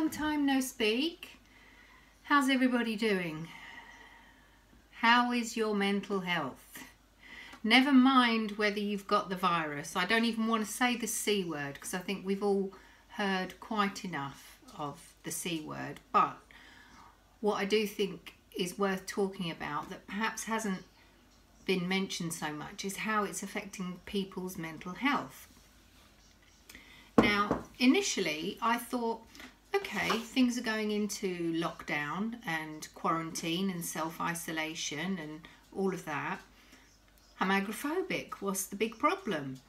Long time no speak. How's everybody doing? How is your mental health? Never mind whether you've got the virus. I don't even want to say the C word because I think we've all heard quite enough of the C word. But what I do think is worth talking about that perhaps hasn't been mentioned so much is how it's affecting people's mental health. Now, initially, I thought, okay, things are going into lockdown and quarantine and self isolation and all of that. I'm agoraphobic. What's the big problem?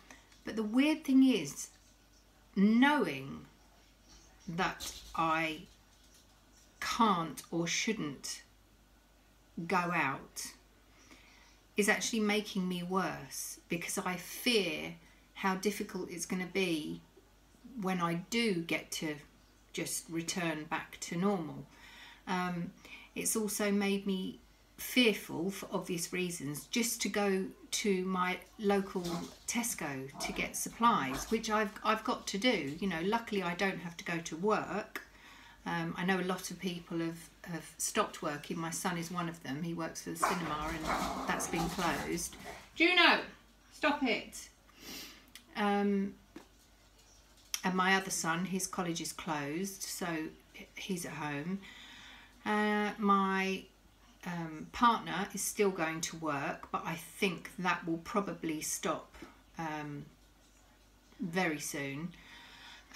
But the weird thing is, knowing that I can't or shouldn't go out is actually making me worse because I fear how difficult it's going to be when I do get to just return back to normal. Um, it's also made me fearful for obvious reasons just to go to my local Tesco to get supplies which I've I've got to do. You know luckily I don't have to go to work. Um, I know a lot of people have, have stopped working. My son is one of them. He works for the cinema and that's been closed. Juno stop it. Um, and my other son his college is closed so he's at home uh, my um, partner is still going to work, but I think that will probably stop um, very soon.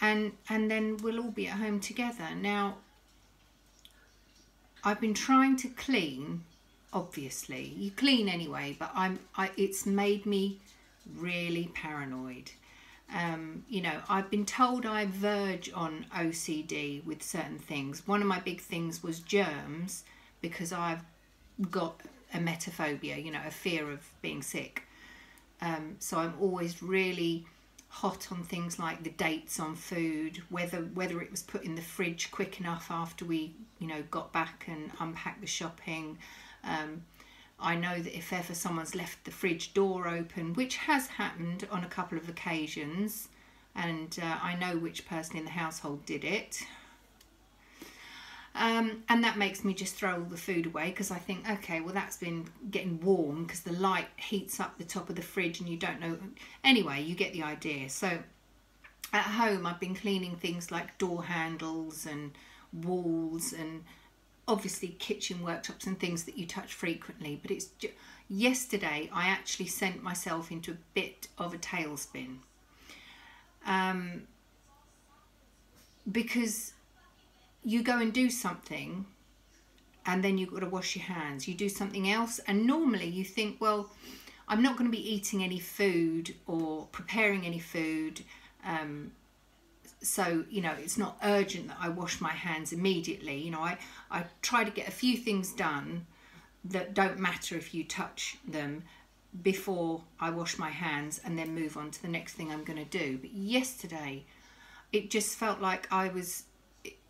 And and then we'll all be at home together. Now, I've been trying to clean. Obviously, you clean anyway, but I'm. I, it's made me really paranoid. Um, you know, I've been told I verge on OCD with certain things. One of my big things was germs because I've got emetophobia, you know, a fear of being sick. Um, so I'm always really hot on things like the dates on food, whether whether it was put in the fridge quick enough after we, you know, got back and unpacked the shopping. Um, I know that if ever someone's left the fridge door open, which has happened on a couple of occasions, and uh, I know which person in the household did it. Um, and that makes me just throw all the food away because I think, okay, well, that's been getting warm because the light heats up the top of the fridge and you don't know. Anyway, you get the idea. So at home, I've been cleaning things like door handles and walls and obviously kitchen workshops and things that you touch frequently. But it's yesterday, I actually sent myself into a bit of a tailspin. Um, because you go and do something and then you've got to wash your hands. You do something else, and normally you think, well, I'm not going to be eating any food or preparing any food. Um, so, you know, it's not urgent that I wash my hands immediately. You know, I, I try to get a few things done that don't matter if you touch them before I wash my hands and then move on to the next thing I'm going to do. But yesterday, it just felt like I was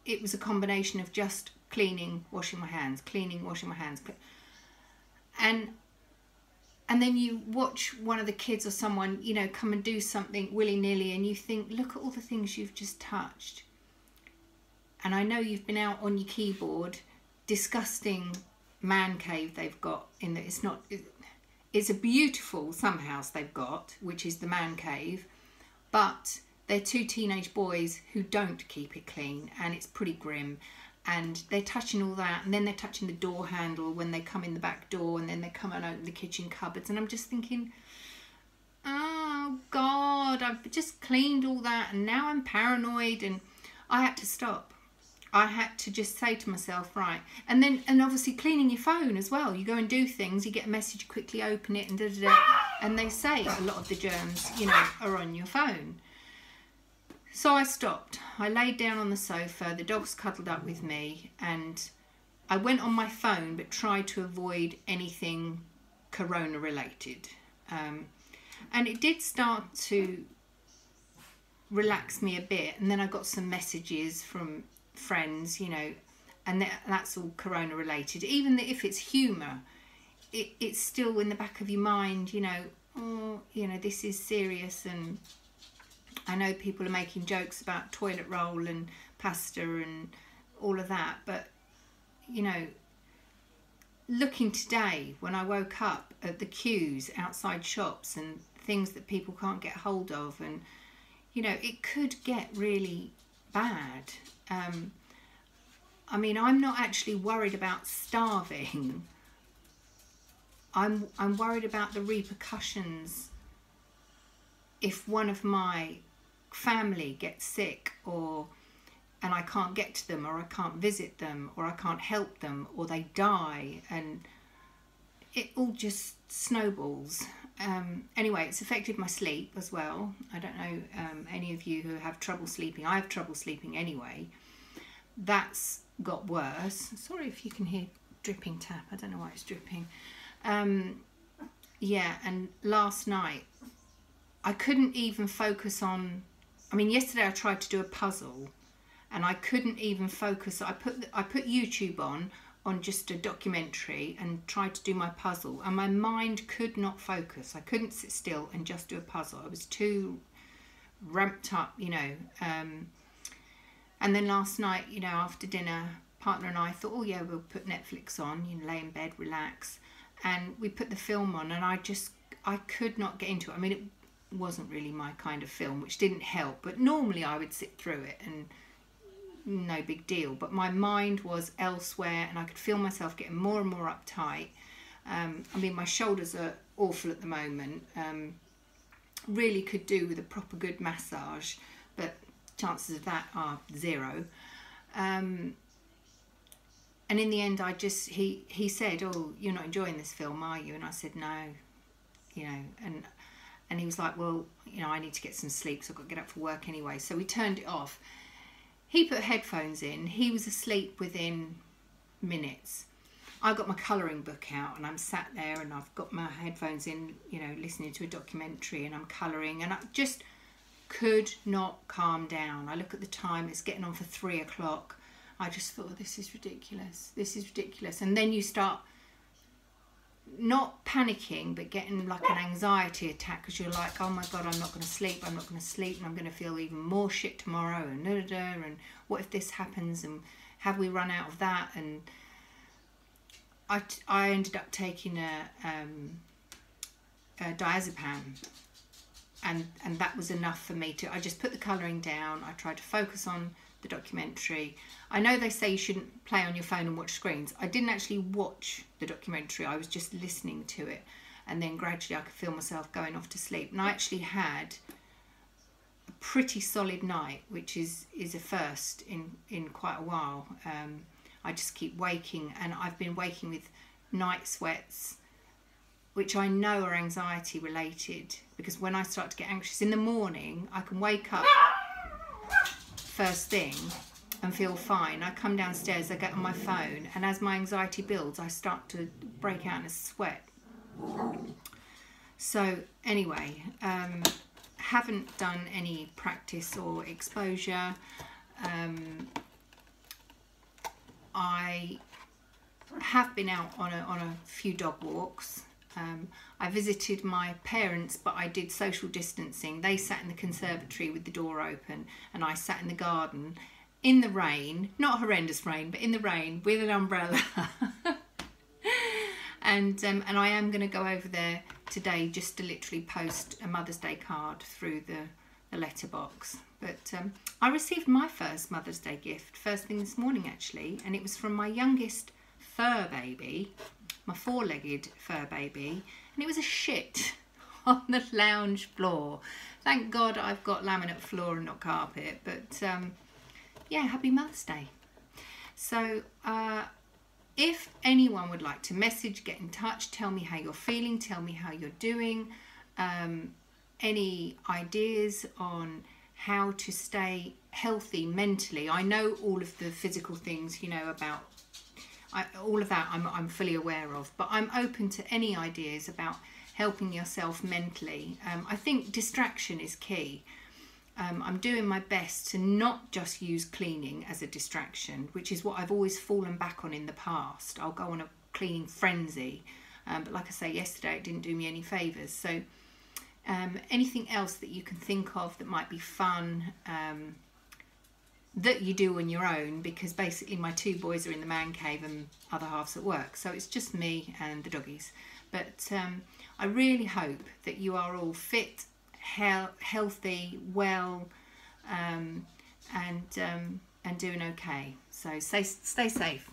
it was a combination of just cleaning, washing my hands, cleaning, washing my hands. And and then you watch one of the kids or someone, you know, come and do something willy-nilly and you think, look at all the things you've just touched. And I know you've been out on your keyboard disgusting man cave they've got in that it's not it's a beautiful some house they've got, which is the man cave, but they're two teenage boys who don't keep it clean and it's pretty grim and they're touching all that and then they're touching the door handle when they come in the back door and then they come and open the kitchen cupboards and I'm just thinking oh god I've just cleaned all that and now I'm paranoid and I had to stop. I had to just say to myself right and then and obviously cleaning your phone as well. You go and do things you get a message quickly open it and da, da, da, and they say a lot of the germs you know are on your phone so I stopped. I laid down on the sofa, the dogs cuddled up with me, and I went on my phone but tried to avoid anything corona related. Um, and it did start to relax me a bit. And then I got some messages from friends, you know, and that's all corona related. Even if it's humour, it, it's still in the back of your mind, you know, oh, you know, this is serious and I know people are making jokes about toilet roll and pasta and all of that. But, you know, looking today when I woke up at the queues outside shops and things that people can't get hold of, and, you know, it could get really bad. Um, I mean, I'm not actually worried about starving. I'm I'm worried about the repercussions if one of my family gets sick or and I can't get to them or I can't visit them or I can't help them or they die and it all just snowballs. Um, anyway, it's affected my sleep as well. I don't know um, any of you who have trouble sleeping. I have trouble sleeping anyway. That's got worse. Sorry if you can hear dripping tap. I don't know why it's dripping. Um, yeah, and last night I couldn't even focus on. I mean, yesterday I tried to do a puzzle, and I couldn't even focus. I put I put YouTube on on just a documentary and tried to do my puzzle, and my mind could not focus. I couldn't sit still and just do a puzzle. I was too ramped up, you know. Um, and then last night, you know, after dinner, partner and I thought, oh yeah, we'll put Netflix on, you know, lay in bed, relax and we put the film on and I just I could not get into it. I mean it wasn't really my kind of film which didn't help but normally I would sit through it and no big deal. But my mind was elsewhere and I could feel myself getting more and more uptight. Um, I mean my shoulders are awful at the moment um, really could do with a proper good massage but chances of that are zero. Um, and in the end i just he he said oh you're not enjoying this film are you? And i said no you know and and he was like well you know i need to get some sleep so i've got to get up for work anyway. So we turned it off. He put headphones in. He was asleep within minutes. I got my colouring book out and i'm sat there and i've got my headphones in you know listening to a documentary and i'm colouring and i just could not calm down. I look at the time it's getting on for three o'clock. I just thought, this is ridiculous. This is ridiculous. And then you start not panicking, but getting like an anxiety attack because you're like, oh my God, I'm not going to sleep. I'm not going to sleep. And I'm going to feel even more shit tomorrow. And, da, da, da, and what if this happens? And have we run out of that? And I, I ended up taking a, um, a diazepam and and that was enough for me to I just put the colouring down I tried to focus on the documentary. I know they say you shouldn't play on your phone and watch screens. I didn't actually watch the documentary, I was just listening to it. And then gradually I could feel myself going off to sleep. And I actually had a pretty solid night, which is, is a first in, in quite a while. Um, I just keep waking, and I've been waking with night sweats, which I know are anxiety related because when I start to get anxious in the morning, I can wake up first thing and feel fine. I come downstairs, I get on my phone, and as my anxiety builds, I start to break out in a sweat. So, anyway, um, haven't done any practice or exposure. Um, I have been out on a, on a few dog walks. Um, I visited my parents, but I did social distancing. They sat in the conservatory with the door open, and I sat in the garden in the rain, not horrendous rain, but in the rain with an umbrella. and um, and I am going to go over there today just to literally post a Mother's Day card through the, the letterbox. But um, I received my first Mother's Day gift first thing this morning actually, and it was from my youngest fur baby my four-legged fur baby and it was a shit on the lounge floor. Thank God I've got laminate floor and not carpet, but um, yeah, happy Mother's Day. So uh, if anyone would like to message, get in touch, tell me how you're feeling, tell me how you're doing, um, any ideas on how to stay healthy mentally. I know all of the physical things, you know, about I, all of that I'm, I'm fully aware of, but I'm open to any ideas about helping yourself mentally. Um, I think distraction is key. Um, I'm doing my best to not just use cleaning as a distraction, which is what I've always fallen back on in the past. I'll go on a cleaning frenzy, um, but like I say, yesterday it didn't do me any favours. So, um, anything else that you can think of that might be fun, um, that you do on your own because basically my two boys are in the man cave and other halves at work. So it's just me and the doggies. But um, I really hope that you are all fit, he- healthy, well, um, and um, and doing okay. So stay stay safe.